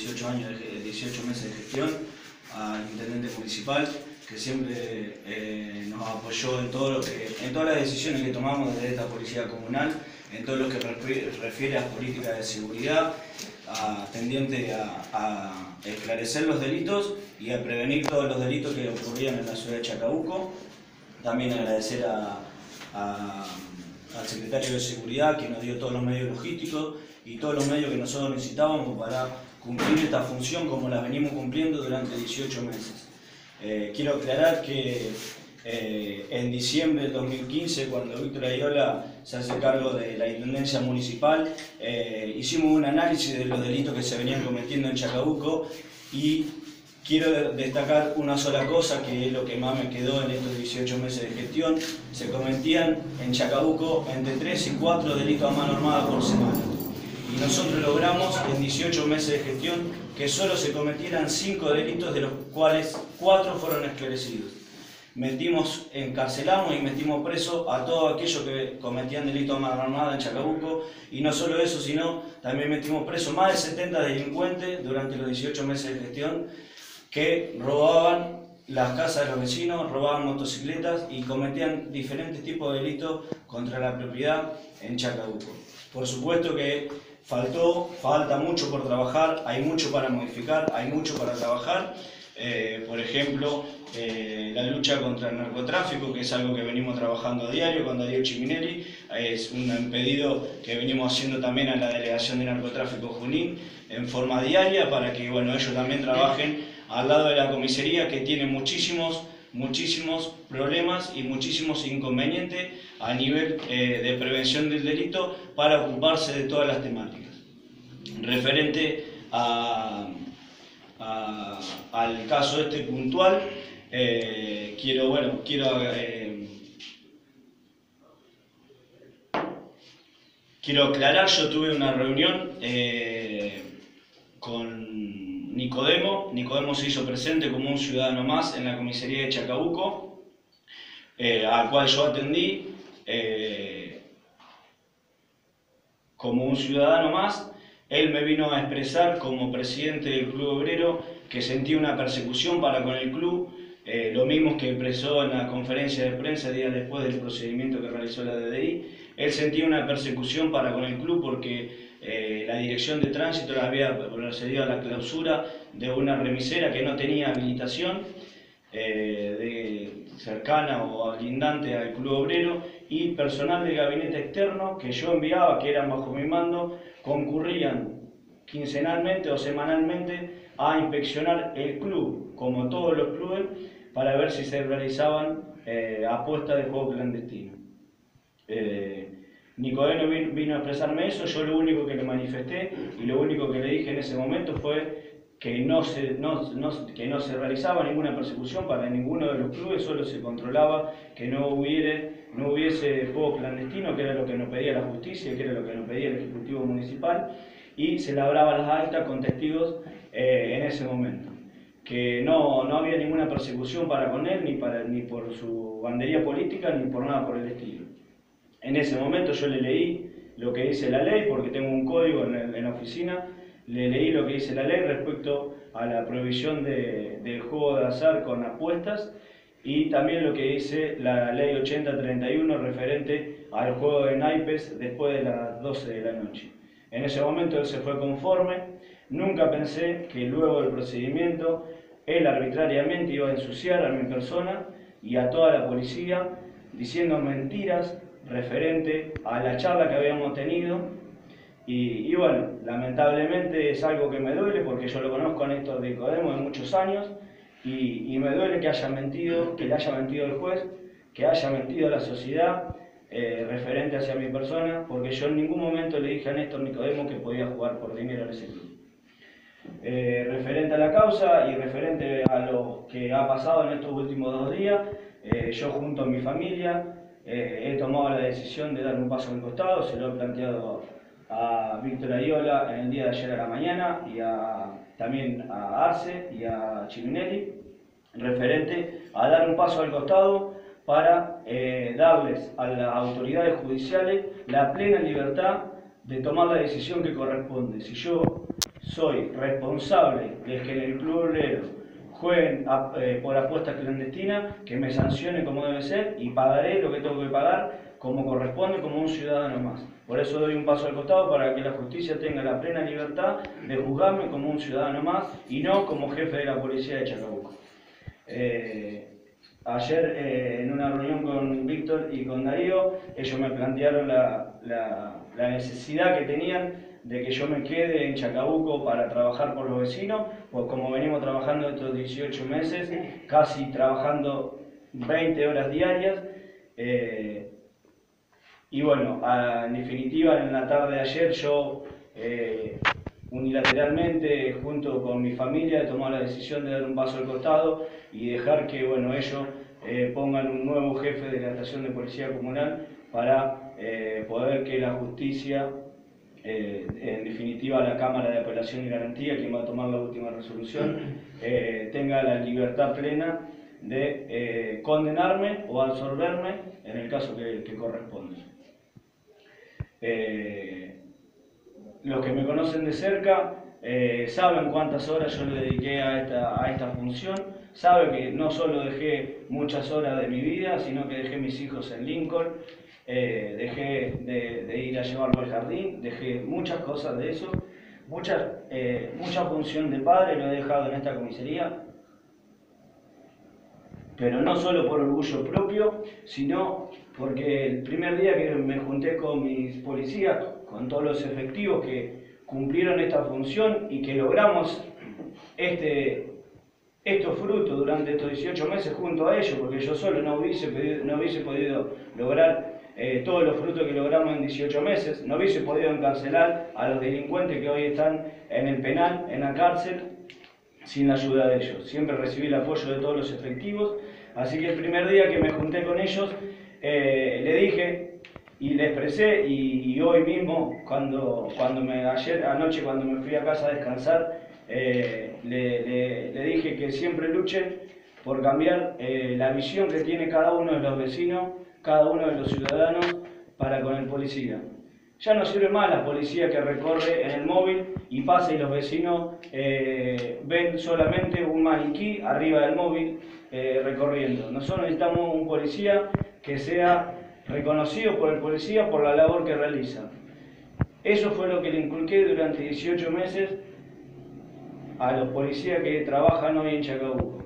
18 años, de, 18 meses de gestión, al intendente municipal, que siempre eh, nos apoyó en, todo en todas las decisiones que tomamos desde esta policía comunal, en todo lo que refiere a políticas de seguridad, a, tendiente a, esclarecer los delitos y a prevenir todos los delitos que ocurrían en la ciudad de Chacabuco. También agradecer al secretario de Seguridad que nos dio todos los medios logísticos y todos los medios que nosotros necesitábamos para cumplir esta función como la venimos cumpliendo durante 18 meses. Eh, quiero aclarar que eh, en diciembre del 2015, cuando Víctor Ayola se hace cargo de la Intendencia Municipal, eh, hicimos un análisis de los delitos que se venían cometiendo en Chacabuco y quiero destacar una sola cosa, que es lo que más me quedó en estos 18 meses de gestión. Se cometían en Chacabuco entre 3 y 4 delitos a mano armada por semana. Y nosotros logramos en 18 meses de gestión que solo se cometieran 5 delitos, de los cuales 4 fueron esclarecidos metimos, encarcelamos y metimos preso a todos aquellos que cometían delitos de mano armada en Chacabuco y no solo eso, sino también metimos preso más de 70 delincuentes durante los 18 meses de gestión que robaban las casas de los vecinos, robaban motocicletas y cometían diferentes tipos de delitos contra la propiedad en Chacabuco. Por supuesto que faltó, falta mucho por trabajar, hay mucho para modificar, hay mucho para trabajar. Eh, por ejemplo, eh, la lucha contra el narcotráfico, que es algo que venimos trabajando a diario con Darío Chiminelli, es un pedido que venimos haciendo también a la Delegación de Narcotráfico Junín en forma diaria para que bueno, ellos también trabajen al lado de la comisaría que tiene muchísimos muchísimos problemas y muchísimos inconvenientes a nivel eh, de prevención del delito para ocuparse de todas las temáticas. Referente al caso este puntual, eh, quiero, bueno, quiero, eh, quiero aclarar, yo tuve una reunión con Nicodemo, Nicodemo se hizo presente como un ciudadano más en la comisaría de Chacabuco, al cual yo atendí como un ciudadano más, él me vino a expresar como presidente del Club Obrero que sentía una persecución para con el club, eh, lo mismo que expresó en la conferencia de prensa días después del procedimiento que realizó la DDI. Él sentía una persecución para con el club porque eh, la dirección de tránsito le había procedido a la clausura de una remisera que no tenía habilitación eh, cercana o lindante al club obrero y personal del gabinete externo que yo enviaba, que eran bajo mi mando, concurrían quincenalmente o semanalmente a inspeccionar el club, como todos los clubes, para ver si se realizaban eh, apuestas de juego clandestino. Eh, Nicodemo vino, a expresarme eso, yo lo único que le manifesté y lo único que le dije en ese momento fue que no se, que no se realizaba ninguna persecución para ninguno de los clubes, solo se controlaba que no, hubiere, no hubiese juego clandestino, que era lo que nos pedía la justicia, que era lo que nos pedía el Ejecutivo Municipal, y se labraba las altas con testigos eh, en ese momento. Que no, no, había ninguna persecución para con él, ni, para, ni por su bandería política, ni por nada por el estilo. En ese momento yo le leí lo que dice la ley, porque tengo un código en, la oficina, le leí lo que dice la ley respecto a la prohibición de, del juego de azar con apuestas y también lo que dice la ley 8031 referente al juego de naipes después de las 12 de la noche. En ese momento él se fue conforme, nunca pensé que luego del procedimiento él arbitrariamente iba a ensuciar a mi persona y a toda la policía diciendo mentiras referente a la charla que habíamos tenido. Y, bueno, lamentablemente es algo que me duele porque yo lo conozco a Néstor de Codemo de muchos años y, y, me duele que haya mentido, que le haya mentido el juez, que haya mentido la sociedad eh, referente hacia mi persona, porque yo en ningún momento le dije a Néstor Nicodemo que podía jugar por dinero en ese club. Eh, referente a la causa y referente a lo que ha pasado en estos últimos dos días, eh, yo junto a mi familia he tomado la decisión de dar un paso al costado, se lo he planteado a Víctor Ayola en el día de ayer a la mañana y también a Arce y a Chiminelli, referente a dar un paso al costado para eh, darles a las autoridades judiciales la plena libertad de tomar la decisión que corresponde. Si yo soy responsable de que en el Club Obrero jueguen eh, por apuestas clandestinas, que me sancione como debe ser y pagaré lo que tengo que pagar como corresponde como un ciudadano más. Por eso doy un paso al costado para que la justicia tenga la plena libertad de juzgarme como un ciudadano más y no como jefe de la policía de Chacabuco. Eh, ayer eh, en una reunión con Víctor y con Darío, ellos me plantearon la, la necesidad que tenían de que yo me quede en Chacabuco para trabajar por los vecinos, pues como venimos trabajando estos 18 meses, casi trabajando 20 horas diarias. Eh, y bueno, en definitiva, en la tarde de ayer yo eh, unilateralmente, junto con mi familia, he tomado la decisión de dar un paso al costado y dejar que bueno, ellos eh, pongan un nuevo jefe de la estación de policía comunal para poder que la justicia eh, en definitiva la Cámara de Apelación y Garantía, quien va a tomar la última resolución, eh, tenga la libertad plena de eh, condenarme o absorberme en el caso que, que corresponde. Los que me conocen de cerca saben cuántas horas yo le dediqué a esta, a esta función, saben que no solo dejé muchas horas de mi vida, sino que dejé mis hijos en Lincoln, eh, dejé de, ir a llevarlo al jardín, dejé muchas cosas de eso, mucha, eh, mucha función de padre lo he dejado en esta comisaría, pero no solo por orgullo propio, sino porque el primer día que me junté con mis policías, con todos los efectivos que cumplieron esta función y que logramos este, estos frutos durante estos 18 meses junto a ellos, porque yo solo no hubiese, no hubiese podido lograr eh, todos los frutos que logramos en 18 meses, no hubiese podido encarcelar a los delincuentes que hoy están en el penal, en la cárcel, sin la ayuda de ellos. Siempre recibí el apoyo de todos los efectivos, así que el primer día que me junté con ellos, eh, le dije y le expresé, y, hoy mismo, cuando, cuando me, ayer anoche cuando me fui a casa a descansar, eh, le, le, dije que siempre luchen por cambiar la visión que tiene cada uno de los vecinos cada uno de los ciudadanos para con el policía. Ya no sirve más la policía que recorre en el móvil y pasa y los vecinos eh, ven solamente un maniquí arriba del móvil eh, recorriendo. Nosotros necesitamos un policía que sea reconocido por el policía por la labor que realiza. Eso fue lo que le inculqué durante 18 meses a los policías que trabajan hoy en Chacabuco.